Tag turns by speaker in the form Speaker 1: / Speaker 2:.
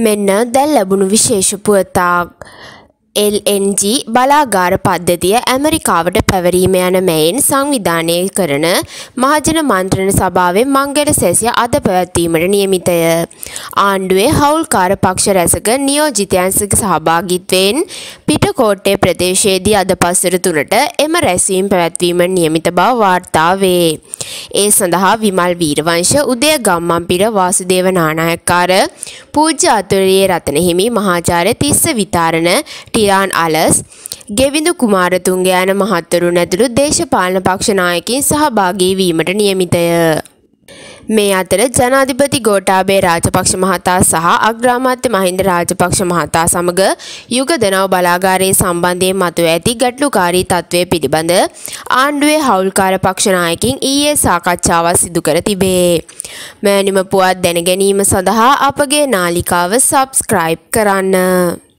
Speaker 1: මෙන්න දැන් ලැබුණු විශේෂ පුවතක්. LNG බලාගාර පද්ධතිය ඇමරිකාවට පැවරීම යන මෙයින් සංවිධානය කරන මහජන මන්ත්‍රණ සභාවේ මංගල සැසිය අද පැවැත්වීමට නියමිතය. ආණ්ඩුවේ හවුල්කාර පක්ෂ රැසක නියෝජිතයන් සහභාගිත්වයෙන් පිටකෝට්ටේ ප්‍රදේශයේදී අද පස්වර තුනට එම රැස්වීම පැවැත්වීමට නියමිත බව වාර්තා වේ. ඒ සඳහා විමල් වීරවංශ උදය ගම්මන්පිල වාසුදේව නානායක්කාර පූජ්‍ය අතුරලියේ රතන හිමි මහාචාර්ය තිස්ස විතාරණ ටිරාන් අලස් ගෙවිඳු කුමාරතුංග යන මහත්වරුන් ඇතුළු දේශපාලන පක්ෂ නායකින් සහභාගී වීමට නියමිතය. මේ අතර ජනාධිපති ගෝඨාභය රාජපක්ෂ මහතා සහ අග්‍රාමාත්‍ය මහින්ද රාජපක්ෂ මහතා සමග යුගදනව බලාගාරයේ සම්බන්ධයෙන් මතුව ඇති ගැටලුකාරී තත්ත්වය පිළිබඳ ආණ්ඩුවේ හවුල්කාර පක්ෂ නායකින් ඊයේ සාකච්ඡාවක් සිදු කර තිබේ. මෙවැනිම පුවත් දැනගැනීම සඳහා අපගේ නාලිකාව සබ්ස්ක්‍රයිබ් කරන්න.